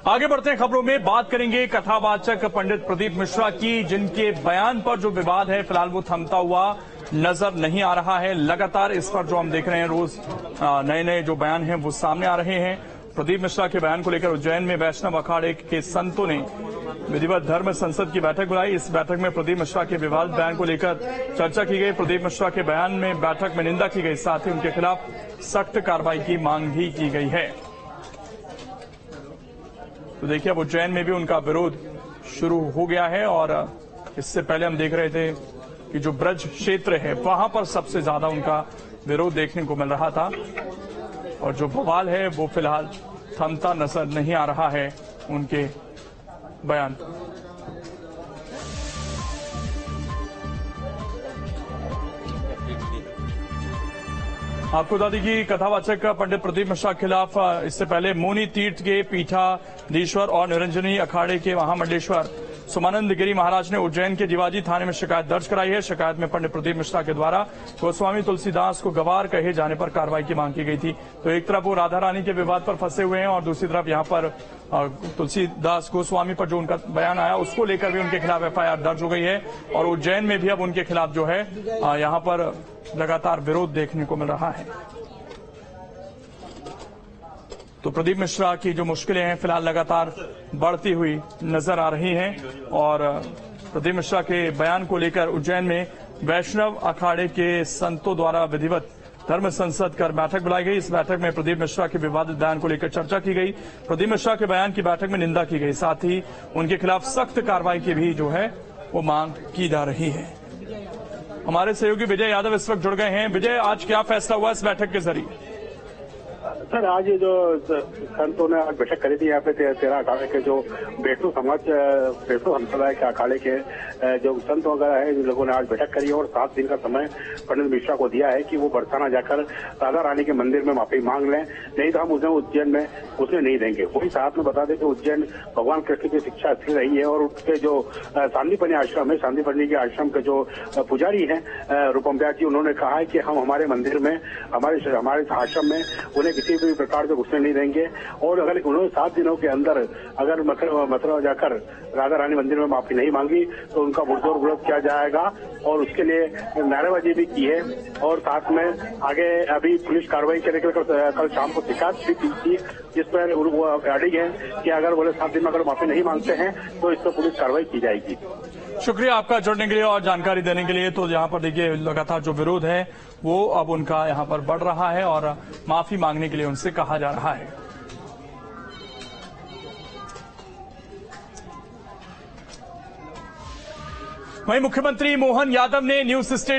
आगे बढ़ते हैं खबरों में। बात करेंगे कथावाचक पंडित प्रदीप मिश्रा की, जिनके बयान पर जो विवाद है, फ़िलहाल वो थमता हुआ नज़र नहीं आ रहा है। लगातार इस पर जो हम देख रहे हैं, रोज नए नए जो बयान हैं, वो सामने आ रहे हैं। प्रदीप मिश्रा के बयान को लेकर उज्जैन में वैष्णव अखाड़े के संतों ने विधिवत धर्म संसद की बैठक बुलाई। इस बैठक में प्रदीप मिश्रा के विवाद बयान को लेकर चर्चा की गई। प्रदीप मिश्रा के बयान में बैठक में निंदा की गई, साथ ही उनके खिलाफ सख्त कार्रवाई की मांग भी की गई है। तो देखिए, अब उज्जैन में भी उनका विरोध शुरू हो गया है और इससे पहले हम देख रहे थे कि जो ब्रज क्षेत्र है, वहाँ पर सबसे ज़्यादा उनका विरोध देखने को मिल रहा था। और जो बवाल है, वो फ़िलहाल थमता नज़र नहीं आ रहा है, उनके बयान। आपको बता दें कि कथावाचक पंडित प्रदीप मिश्रा के खिलाफ, इससे पहले मोनी तीर्थ के पीठाधीश्वर और निरंजनी अखाड़े के महामंडलेश्वर सुमानंद गिरी महाराज ने उज्जैन के जीवाजी थाने में शिकायत दर्ज कराई है। शिकायत में पंडित प्रदीप मिश्रा के द्वारा गोस्वामी तुलसीदास को गवार कहे जाने पर कार्रवाई की मांग की गई थी। तो एक तरफ़ वो राधा रानी के विवाद पर फंसे हुए हैं और दूसरी तरफ़ यहाँ पर तुलसीदास गोस्वामी पर जो उनका बयान आया, उसको लेकर भी उनके खिलाफ एफआईआर दर्ज हो गई है। और उज्जैन में भी अब उनके खिलाफ जो है यहाँ पर लगातार विरोध देखने को मिल रहा है। तो प्रदीप मिश्रा की जो मुश्किलें हैं, फ़िलहाल लगातार बढ़ती हुई नज़र आ रही हैं और प्रदीप मिश्रा के बयान को लेकर उज्जैन में वैष्णव अखाड़े के संतों द्वारा विधिवत धर्म संसद कर बैठक बुलाई गई। इस बैठक में प्रदीप मिश्रा के विवादित बयान को लेकर चर्चा की गई। प्रदीप मिश्रा के बयान की बैठक में निंदा की गई। साथ ही उनके खिलाफ सख्त कार्रवाई की भी जो है, वो मांग की जा रही है। हमारे सहयोगी विजय यादव इस वक्त जुड़ गए हैं। विजय, आज क्या फैसला हुआ इस बैठक के ज़रिए? सर, आज जो संतों ने आज बैठक करी थी यहाँ पे तेरह अखाड़े के जो बेटू समाज बेटू संप्रदाय के अखाड़े के जो संत वगैरह है जिन लोगों ने आज बैठक करी और सात दिन का समय पंडित मिश्रा को दिया है कि वो बरसाना जाकर राधा रानी के मंदिर में माफ़ी मांग लें। नहीं तो हम उसे उज्जैन में उसे नहीं देंगे। वही साथ में बता दें कि उज्जैन भगवान कृष्ण की शिक्षा स्थिर रही है और उसके जो शांतिपनी आश्रम है शांतिपनी के आश्रम के जो पुजारी हैं रूपम जी, उन्होंने कहा है कि हम हमारे मंदिर में, हमारे हमारे आश्रम में उन्हें भी प्रकार से घुसने नहीं देंगे। और अगर उन्होंने सात दिनों के अंदर अगर मथुरा जाकर राधा रानी मंदिर में माफ़ी नहीं मांगी तो उनका पुरजोर विरोध किया जाएगा? और उसके लिए नारेबाजी भी की है। और साथ में आगे अभी पुलिस कार्रवाई के लेकर कल शाम को शिकायत भी की थी, जिस पर वो अड़ी है कि अगर बोले सात दिन में अगर माफ़ी नहीं मांगते हैं तो इस पर पुलिस कार्रवाई की जाएगी। शुक्रिया आपका जुड़ने के लिए और जानकारी देने के लिए। तो यहाँ पर देखिए, लगातार जो विरोध है, वो अब उनका यहाँ पर बढ़ रहा है और माफ़ी मांगने के लिए उनसे कहा जा रहा है। वहीं मुख्यमंत्री मोहन यादव ने न्यूज़ स्टेट